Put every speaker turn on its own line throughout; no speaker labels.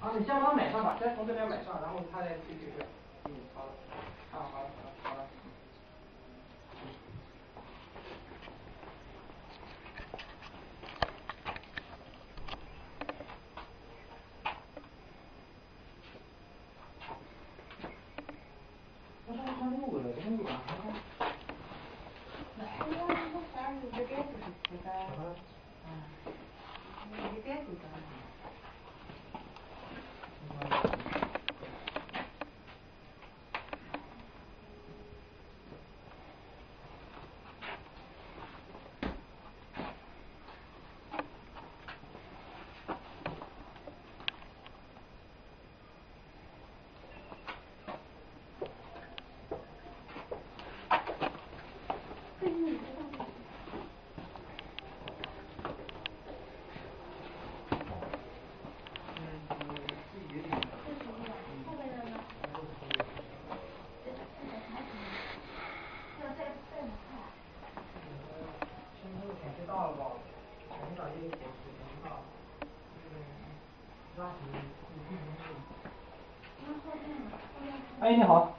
啊，你先把它买上吧，先从这边买上，然后他再去去去。嗯，好的。啊，好的，好的，好的。我上上六个了，怎么又干啥了？
哎呀，我啥有这点就是吃的。嗯。有这点就干。
到了吧，领导也有解释，领导，嗯，抓紧一定能够。哎，你好。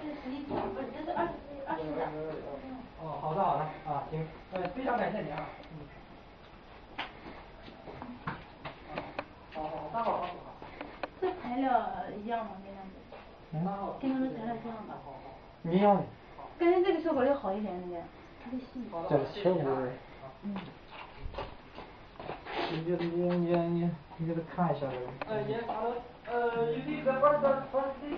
这是十一图，不是这是二十二十四。
哦，好的好的，啊行，呃非常感谢您啊，嗯。好好，三号好。
这材料一样吗？跟他们材料一样吧。
一样的。
感觉这个效果要好一点那
这个切骨。嗯。你你你你你你给他看一下这个。呃，也好了，呃，有的。在把这个把这个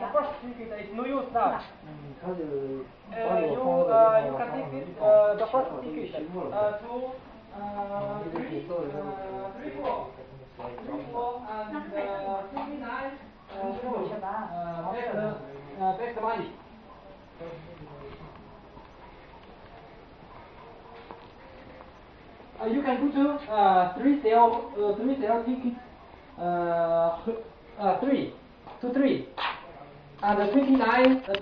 把这个在没有是吧？嗯，他就。呃，有呃有看这个呃的。话是这个呃 two 呃 three 呃 three four three four and twenty nine 呃 back 呃 back money。Uh, you can go to uh, three cell uh, three cell uh, uh, three to three and twenty nine. Uh,